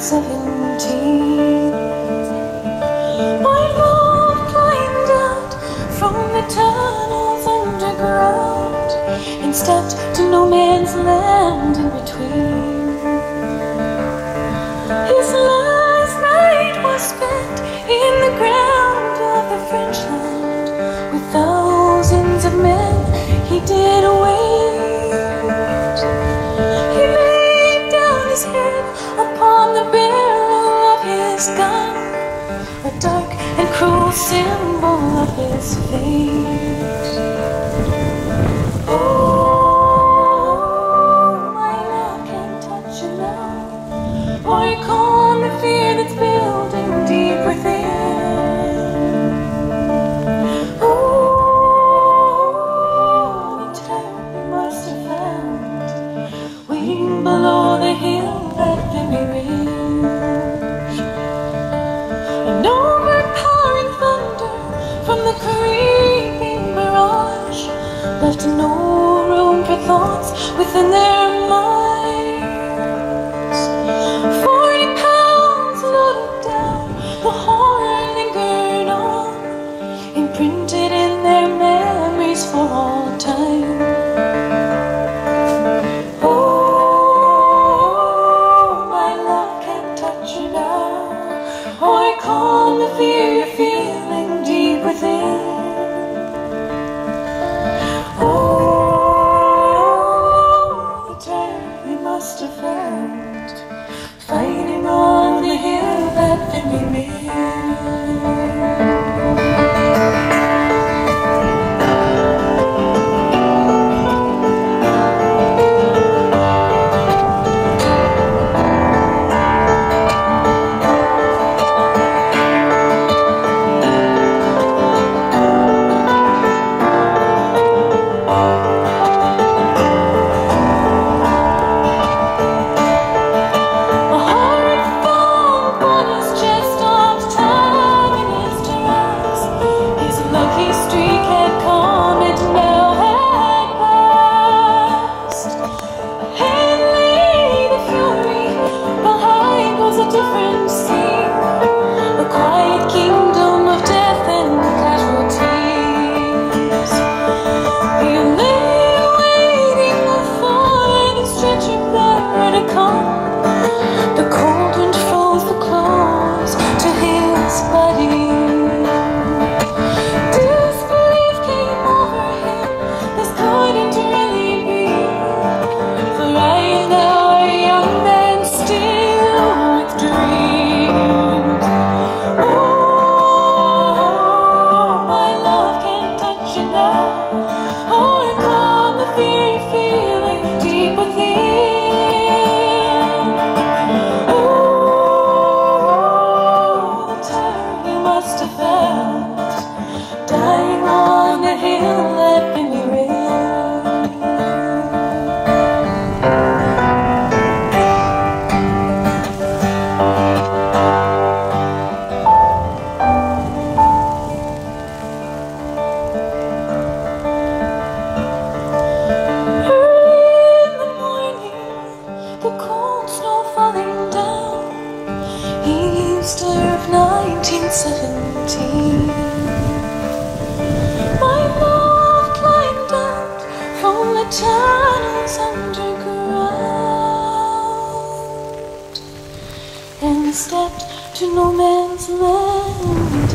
17 I'm climbed out from eternal underground And stepped to no man's land in between. His last night was spent in the ground of the French land With thousands of men. He did a dark and cruel symbol of his fate. left no room for thoughts within their minds. The cold snow falling down. Easter of 1917 My love climbed out From the tunnels underground And stepped to no man's land.